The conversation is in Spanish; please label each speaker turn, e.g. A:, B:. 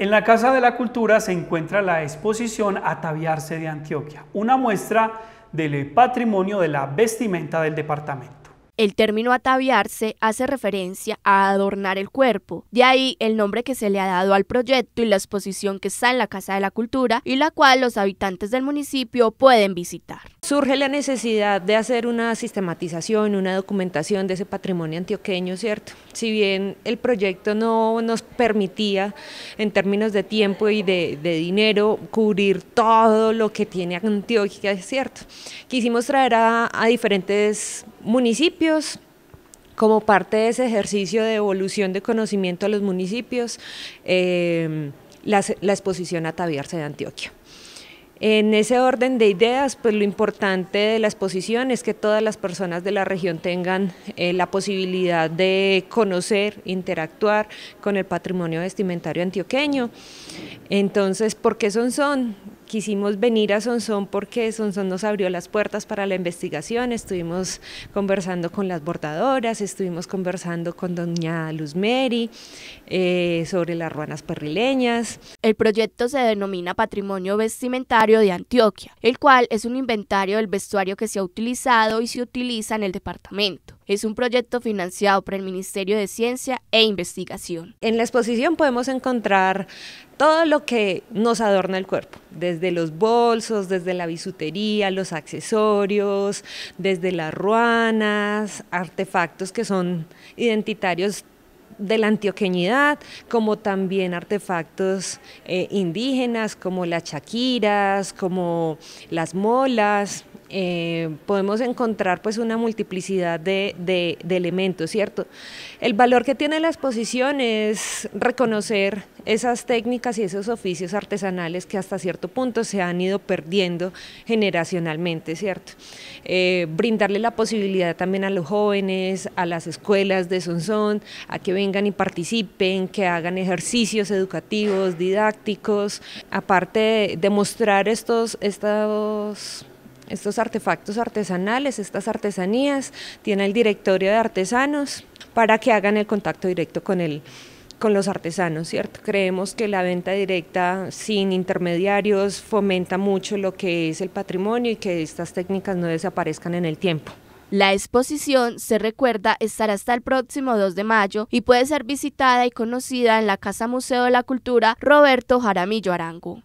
A: En la Casa de la Cultura se encuentra la exposición Ataviarse de Antioquia, una muestra del patrimonio de la vestimenta del departamento.
B: El término ataviarse hace referencia a adornar el cuerpo, de ahí el nombre que se le ha dado al proyecto y la exposición que está en la Casa de la Cultura y la cual los habitantes del municipio pueden visitar.
C: Surge la necesidad de hacer una sistematización, una documentación de ese patrimonio antioqueño, ¿cierto? Si bien el proyecto no nos permitía en términos de tiempo y de, dinero cubrir todo lo que tiene Antioquia, cierto. Quisimos traer a diferentes municipios como parte de ese ejercicio de evolución de conocimiento a los municipios, eh, la, exposición Ataviarse de Antioquia. En ese orden de ideas, pues lo importante de la exposición es que todas las personas de la región tengan eh, la posibilidad de conocer, interactuar con el patrimonio vestimentario antioqueño. Entonces, ¿por qué son son? Quisimos venir a Sonsón porque Sonsón nos abrió las puertas para la investigación, estuvimos conversando con las bordadoras, estuvimos conversando con doña Luz Mary eh, sobre las ruanas perrileñas.
B: El proyecto se denomina Patrimonio Vestimentario de Antioquia, el cual es un inventario del vestuario que se ha utilizado y se utiliza en el departamento. Es un proyecto financiado por el Ministerio de Ciencia e Investigación.
C: En la exposición podemos encontrar todo lo que nos adorna el cuerpo, desde los bolsos, desde la bisutería, los accesorios, desde las ruanas, artefactos que son identitarios de la antioqueñidad, como también artefactos eh, indígenas como las chaquiras, como las molas, eh, podemos encontrar pues una multiplicidad de, de, elementos, ¿cierto? El valor que tiene la exposición es reconocer esas técnicas y esos oficios artesanales que hasta cierto punto se han ido perdiendo generacionalmente, ¿cierto? Eh, brindarle la posibilidad también a los jóvenes, a las escuelas de Sonsón, a que vengan y participen, que hagan ejercicios educativos, didácticos, aparte de mostrar estos, estos estos artefactos artesanales, estas artesanías, tiene el directorio de artesanos para que hagan el contacto directo con con los artesanos, ¿cierto? Creemos que la venta directa sin intermediarios fomenta mucho lo que es el patrimonio y que estas técnicas no desaparezcan en el tiempo.
B: La exposición, se recuerda, estará hasta el próximo 2 de mayo y puede ser visitada y conocida en la Casa Museo de la Cultura Roberto Jaramillo Arango.